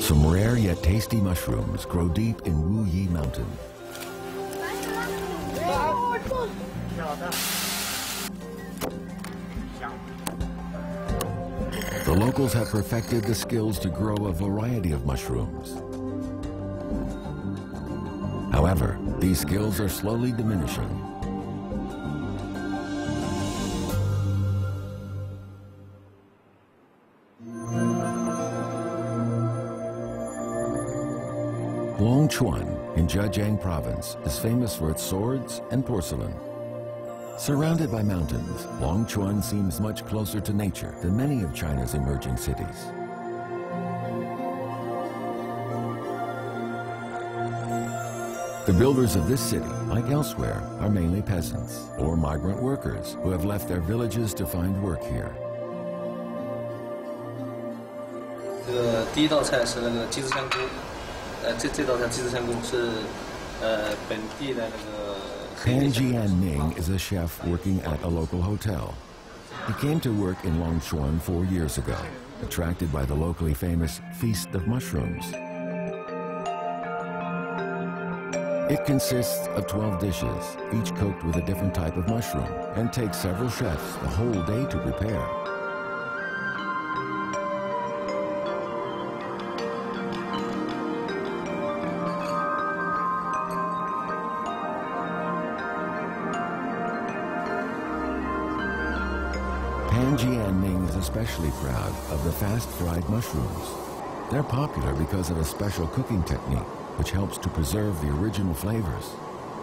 Some rare yet tasty mushrooms grow deep in Wu Yi Mountain. The locals have perfected the skills to grow a variety of mushrooms. However, these skills are slowly diminishing. Sichuan in Zhejiang province is famous for its swords and porcelain. Surrounded by mountains, Longquan seems much closer to nature than many of China's emerging cities. The builders of this city, like elsewhere, are mainly peasants or migrant workers who have left their villages to find work here. 这个第一道菜是那个鸡汁香菇。呃，这这道叫鸡翅香菇是呃本地的那个。Pan Jianming is a chef working at a local hotel. He came to work in Longquan four years ago, attracted by the locally famous Feast of Mushrooms. It consists of 12 dishes, each cooked with a different type of mushroom, and takes several chefs the whole day to prepare. Pan Jianming is especially proud of the fast-fried mushrooms. They're popular because of a special cooking technique which helps to preserve the original flavors.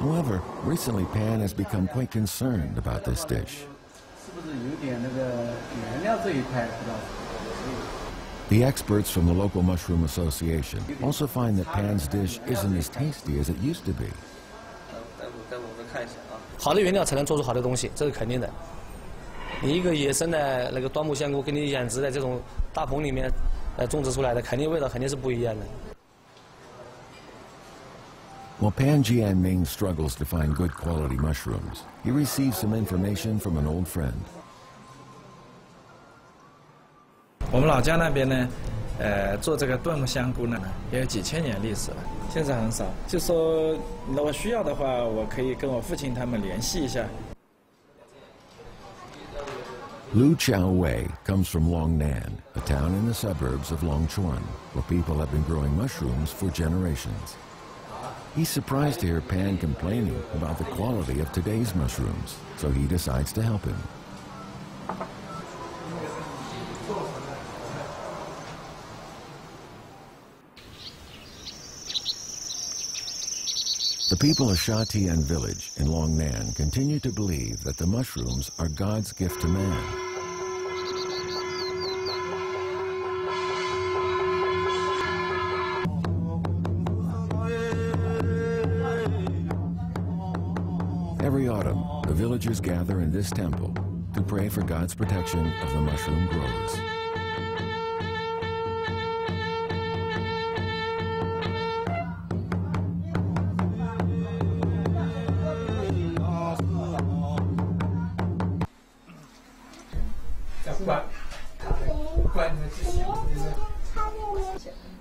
However, recently Pan has become quite concerned about this dish. The experts from the local mushroom association also find that Pan's dish isn't as tasty as it used to be. 好的原料才能做出好的东西，这是肯定的。 你一个野生的那个椴木香菇，跟你养殖在这种大棚里面呃种植出来的，肯定味道肯定是不一样的。While Pan Jianming struggles to find good quality mushrooms, he receives some information from an old friend. 我们老家那边呢，呃，做这个椴木香菇呢，也有几千年历史了，现在很少。就说我需要的话，我可以跟我父亲他们联系一下。Lu Chao Wei comes from Longnan, a town in the suburbs of Longquan, where people have been growing mushrooms for generations. He's surprised to hear Pan complaining about the quality of today's mushrooms, so he decides to help him. The people of Shatian village in Longnan continue to believe that the mushrooms are God's gift to man. Every autumn, the villagers gather in this temple to pray for God's protection of the mushroom groves.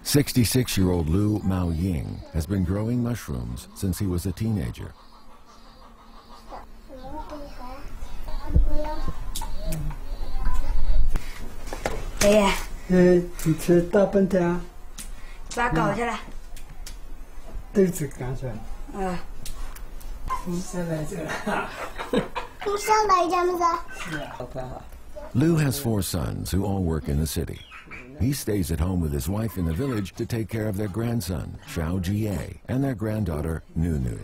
Sixty-six-year-old Lu Mao Ying has been growing mushrooms since he was a teenager. 爷爷，嗯，你吃大笨蛋，把它搞下来。豆子干出来。嗯。上来这个。你上来这么子？是啊，好快哈。 Lou has four sons who all work in the city. He stays at home with his wife in the village to take care of their grandson, Xiao Jie, and their granddaughter, Nunu.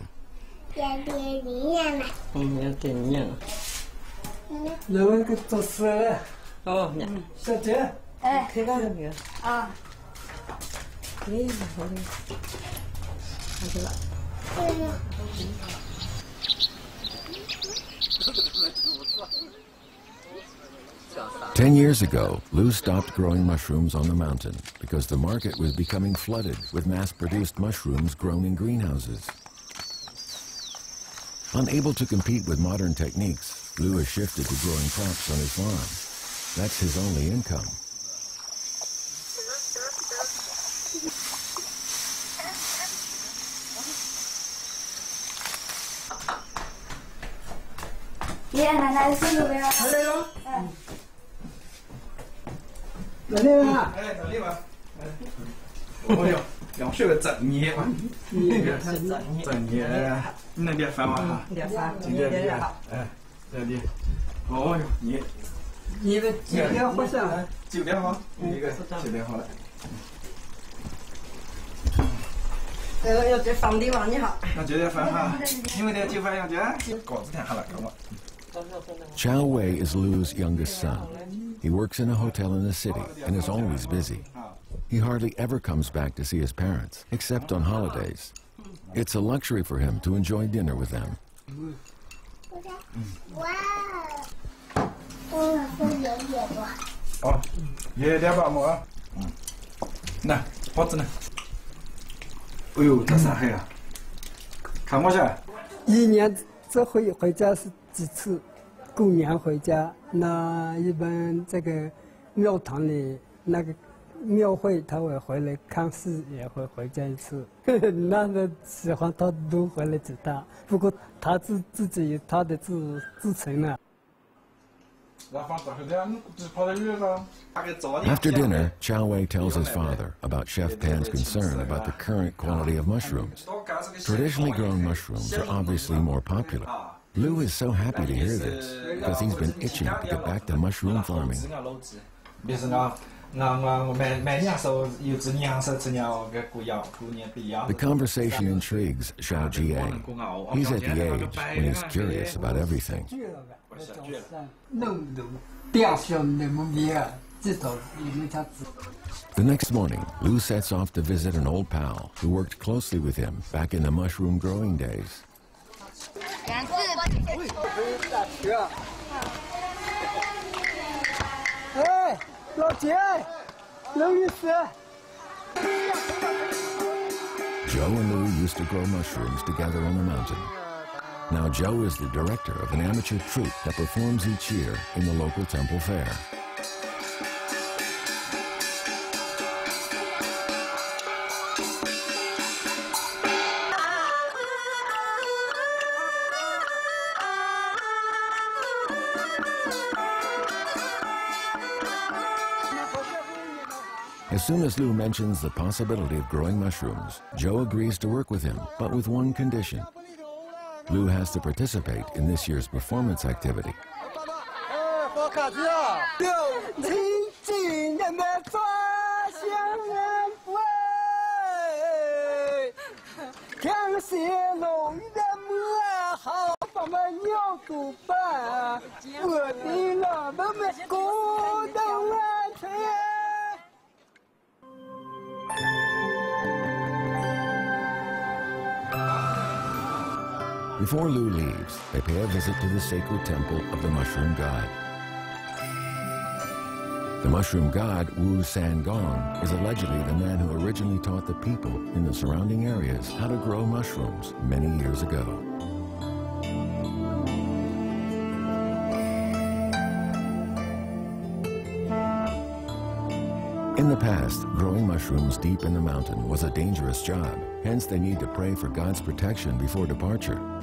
Oh, yeah. Ten years ago, Lou stopped growing mushrooms on the mountain because the market was becoming flooded with mass-produced mushrooms grown in greenhouses. Unable to compete with modern techniques, Lou has shifted to growing crops on his farm. That's his only income. Yeah, and I see you. Hello. 了。来喽。来了啊！哎，来了吧。哦哟，要学个正业嘛。正业，正业。你那点饭嘛哈？点饭，今天点好。哎，这里。哦哟，你。你的九点好上。九点好，一个九点好了。这个要这放地方，你好。那九点饭哈，因为这酒饭要这，稿子填好了，干嘛？Chao Wei is Lu's youngest son. He works in a hotel in the city and is always busy. He hardly ever comes back to see his parents, except on holidays. It's a luxury for him to enjoy dinner with them. Wow. 哦，爷爷点吧，木啊。嗯。那包子呢？哎呦，这上海啊！看我去。一年只回回家是几次？ 过年回家，那一般这个庙堂里那个庙会，他会回来看戏，也会回家一次。那个喜欢他都回来几趟，不过他自自己有他的自自成了。After dinner, Chow Wei tells his father about Chef Pan's concern about the current quality of mushrooms. Traditionally grown mushrooms are obviously more popular. Lu is so happy to hear this because he's been itching to get back to mushroom farming. The conversation intrigues Xiao Jiang. He's at the age when he's curious about everything. The next morning, Lu sets off to visit an old pal who worked closely with him back in the mushroom growing days. Hey, 老杰，刘律师。Joe and Lou used to grow mushrooms together on the mountain. Now Joe is the director of an amateur troupe that performs each year in the local temple fair. Soon as Lou mentions the possibility of growing mushrooms, Joe agrees to work with him, but with one condition. Lou has to participate in this year's performance activity. Before Lu leaves, they pay a visit to the sacred temple of the mushroom god. The mushroom god, Wu San Gong, is allegedly the man who originally taught the people in the surrounding areas how to grow mushrooms many years ago. In the past, growing mushrooms deep in the mountain was a dangerous job. Hence, they need to pray for God's protection before departure.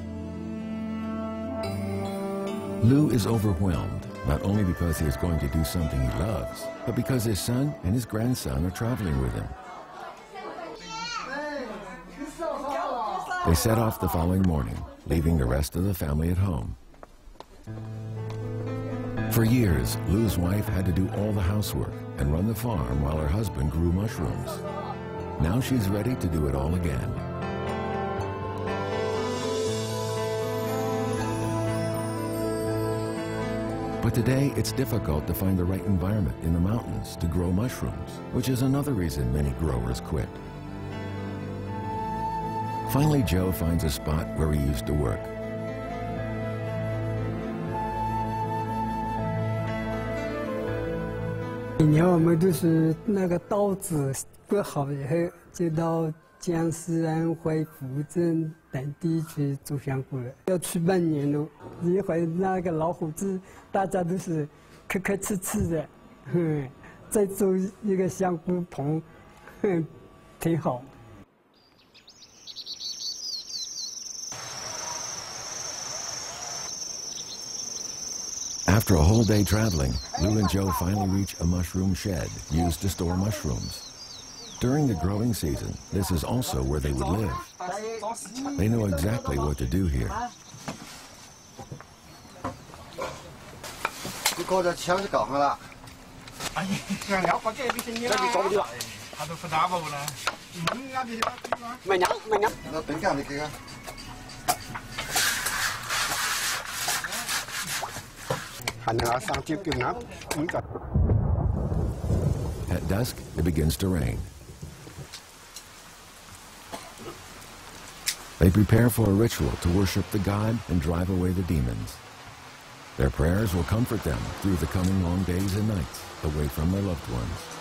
Lu is overwhelmed, not only because he is going to do something he loves, but because his son and his grandson are traveling with him. They set off the following morning, leaving the rest of the family at home. For years, Lu's wife had to do all the housework and run the farm while her husband grew mushrooms. Now she's ready to do it all again. But today, it's difficult to find the right environment in the mountains to grow mushrooms, which is another reason many growers quit. Finally, Joe finds a spot where he used to work. 江西、安徽、福建等地去做香菇了，要去半年了。一回那个老伙计，大家都是客客气气的，哼，再做一个香菇棚，哼，挺好。After a whole day traveling, Lou and Joe finally reach a mushroom shed used to store mushrooms. During the growing season, this is also where they would live. They know exactly what to do here. At dusk, it begins to rain. They prepare for a ritual to worship the god and drive away the demons. Their prayers will comfort them through the coming long days and nights away from their loved ones.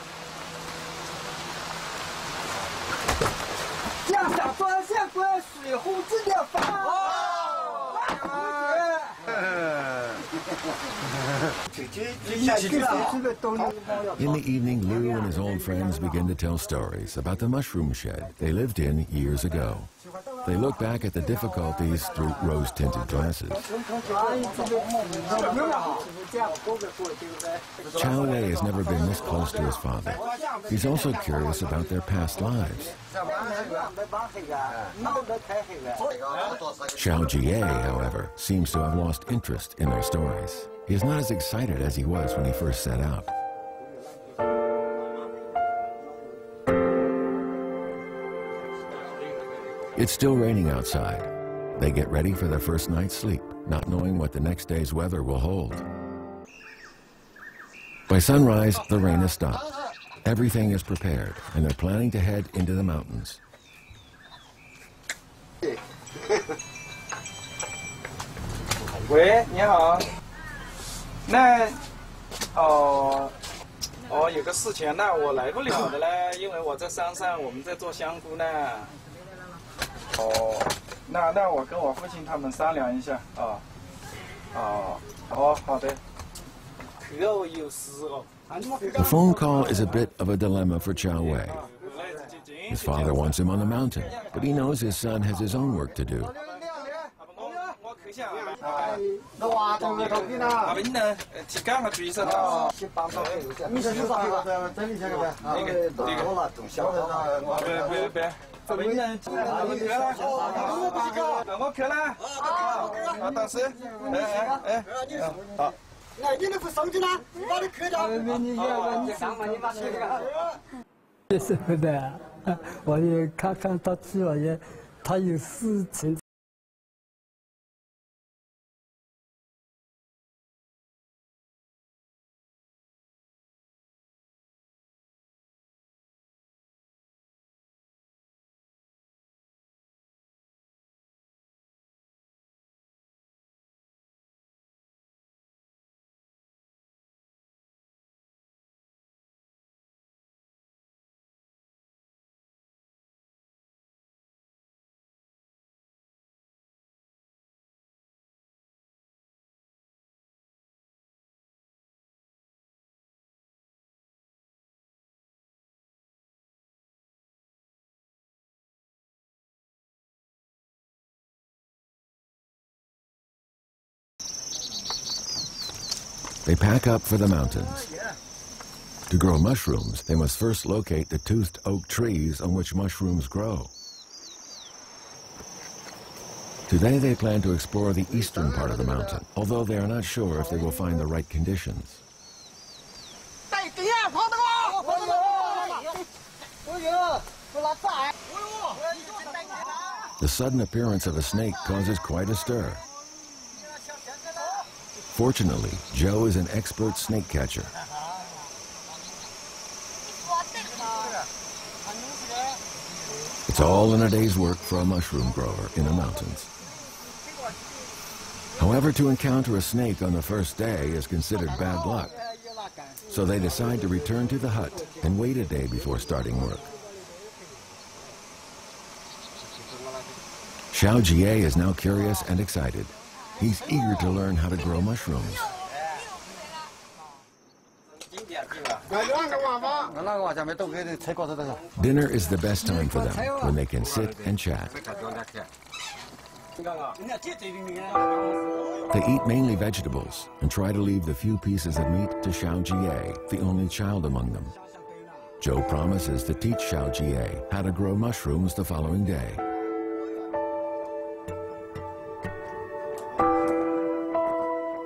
In the evening, Liu and his old friends begin to tell stories about the mushroom shed they lived in years ago. They look back at the difficulties through rose-tinted glasses. Chao Wei has never been this close to his father. He's also curious about their past lives. Xiao Jie, however, seems to have lost interest in their stories. He is not as excited as he was when he first set out. It's still raining outside. They get ready for their first night's sleep, not knowing what the next day's weather will hold. By sunrise, the rain has stopped. Everything is prepared, and they're planning to head into the mountains. 喂，你好。那，哦，哦，有个事情，那我来不了的嘞，因为我在山上，我们在做香菇呢。 哦，那那我跟我父亲他们商量一下啊。哦，哦，好的。可哦，有事哦。 The phone call is a bit of a dilemma for Chow Wei. His father wants him on the mountain, but he knows his son has his own work to do. 谢谢不得我也看看他去了也他有事情 They pack up for the mountains. To grow mushrooms, they must first locate the toothed oak trees on which mushrooms grow. Today they plan to explore the eastern part of the mountain, although they are not sure if they will find the right conditions. The sudden appearance of a snake causes quite a stir. Fortunately, Joe is an expert snake catcher. It's all in a day's work for a mushroom grower in the mountains. However, to encounter a snake on the first day is considered bad luck. So they decide to return to the hut and wait a day before starting work. Xiao Jie is now curious and excited. He's eager to learn how to grow mushrooms. Dinner is the best time for them, when they can sit and chat. They eat mainly vegetables and try to leave the few pieces of meat to Xiao Jie, the only child among them. Joe promises to teach Xiao Jie how to grow mushrooms the following day.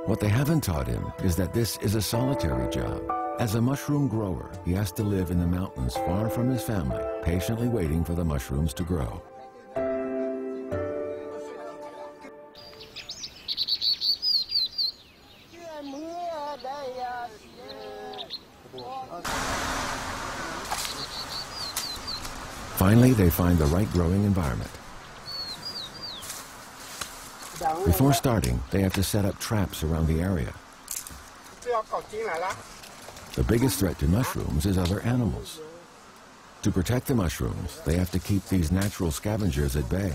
What they haven't taught him is that this is a solitary job. As a mushroom grower, he has to live in the mountains far from his family, patiently waiting for the mushrooms to grow. Finally, they find the right growing environment. Before starting, they have to set up traps around the area. The biggest threat to mushrooms is other animals. To protect the mushrooms, they have to keep these natural scavengers at bay.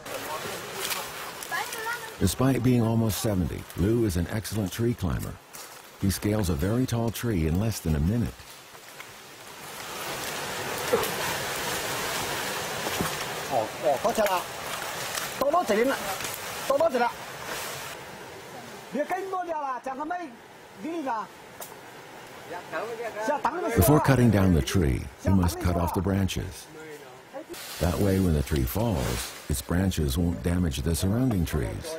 Despite being almost 70, Lou is an excellent tree climber. He scales a very tall tree in less than a minute. Before cutting down the tree, he must cut off the branches. That way, when the tree falls, its branches won't damage the surrounding trees.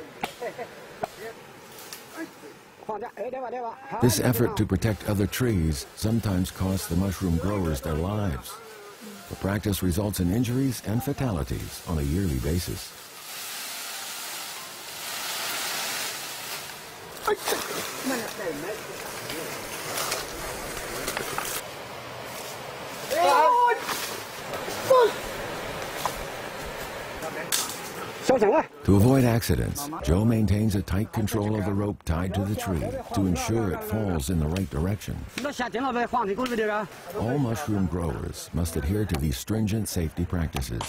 This effort to protect other trees sometimes costs the mushroom growers their lives. The practice results in injuries and fatalities on a yearly basis. To avoid accidents, Joe maintains a tight control of the rope tied to the tree to ensure it falls in the right direction. All mushroom growers must adhere to these stringent safety practices.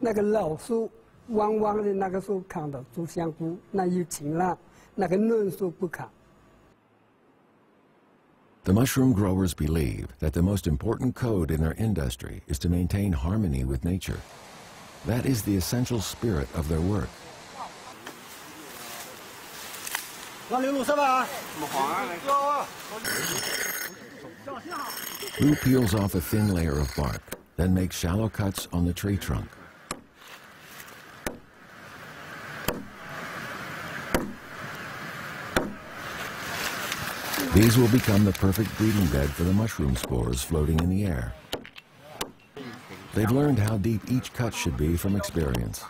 两个瓶子折的喂，再拉。有的人讲这个做香菇是破坏森林，根本不是的，我们是秋木养林。那个老树弯弯的那个树砍的做香菇，那有情浪，那个嫩树不砍。 The mushroom growers believe that the most important code in their industry is to maintain harmony with nature. That is the essential spirit of their work. 那刘鲁是吧？ Lou peels off a thin layer of bark, then makes shallow cuts on the tree trunk. These will become the perfect breeding bed for the mushroom spores floating in the air. They've learned how deep each cut should be from experience.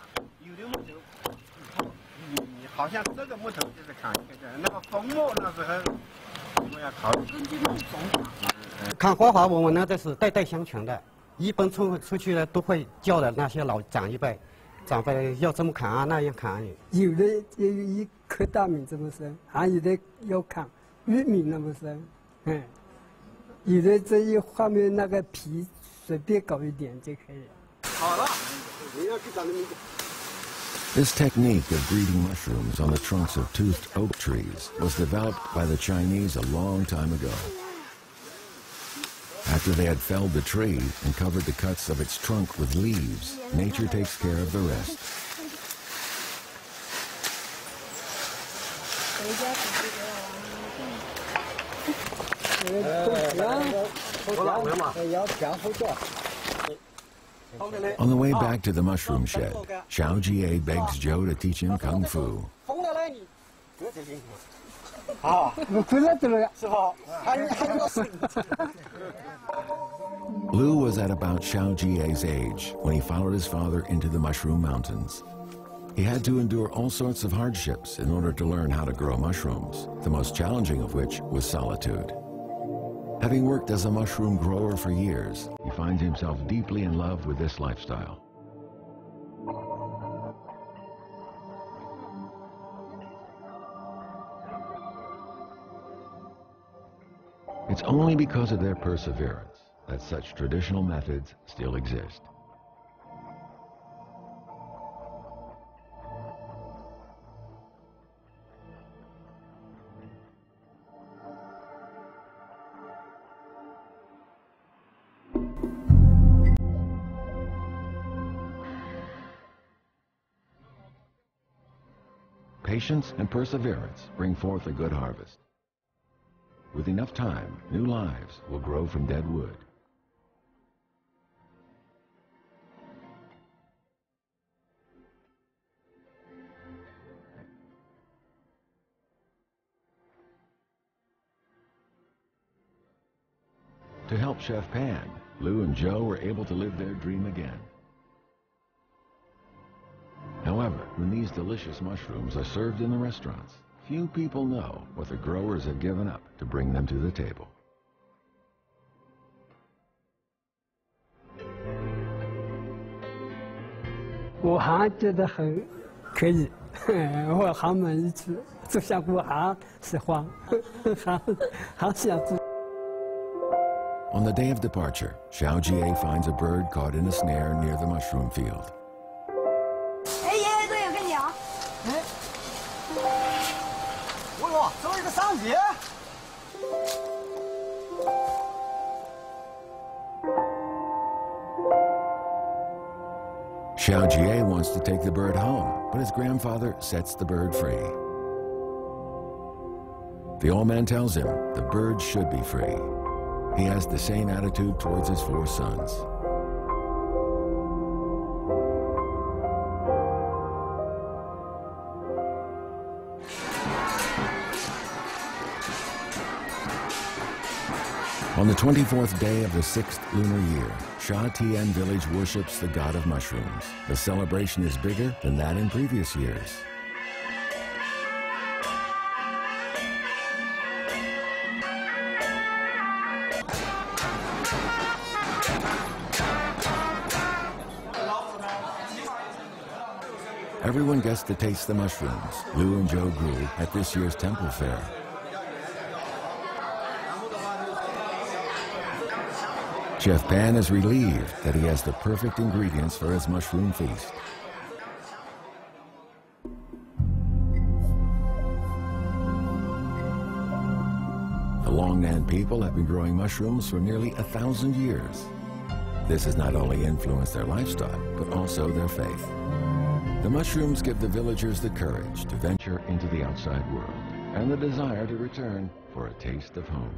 好像这个木头就是砍一个，那个枫木那时候我们要考虑根据木种。看花花，我们呢这是代代相传的，一般出出去呢都会叫的那些老长一辈，长辈要这么砍啊，那样砍啊。有的有一颗大米这么深，还有的要砍玉米那么深，嗯，有的这一画面那个皮随便搞一点就可以。 This technique of breeding mushrooms on the trunks of toothed oak trees was developed by the Chinese a long time ago. After they had felled the tree and covered the cuts of its trunk with leaves, nature takes care of the rest. On the way back to the mushroom shed, Xiao Jie begs Joe to teach him kung fu. Lu was at about Xiao Jie's age when he followed his father into the mushroom mountains. He had to endure all sorts of hardships in order to learn how to grow mushrooms, the most challenging of which was solitude. Having worked as a mushroom grower for years, he finds himself deeply in love with this lifestyle. It's only because of their perseverance that such traditional methods still exist. Patience and perseverance bring forth a good harvest. With enough time, new lives will grow from dead wood. To help Chef Pan, Lou and Joe were able to live their dream again. when these delicious mushrooms are served in the restaurants, few people know what the growers have given up to bring them to the table. On the day of departure, Xiao Jie finds a bird caught in a snare near the mushroom field. 哦哟，这一个上节。Xiao Jie wants to take the bird home, but his grandfather sets the bird free. The old man tells him the bird should be free. He has the same attitude towards his four sons. On the 24th day of the sixth lunar year, Sha Tian village worships the god of mushrooms. The celebration is bigger than that in previous years. Everyone gets to taste the mushrooms Lou and Joe grew at this year's temple fair. Chef Pan is relieved that he has the perfect ingredients for his mushroom feast. The Longnan people have been growing mushrooms for nearly a thousand years. This has not only influenced their lifestyle, but also their faith. The mushrooms give the villagers the courage to venture into the outside world and the desire to return for a taste of home.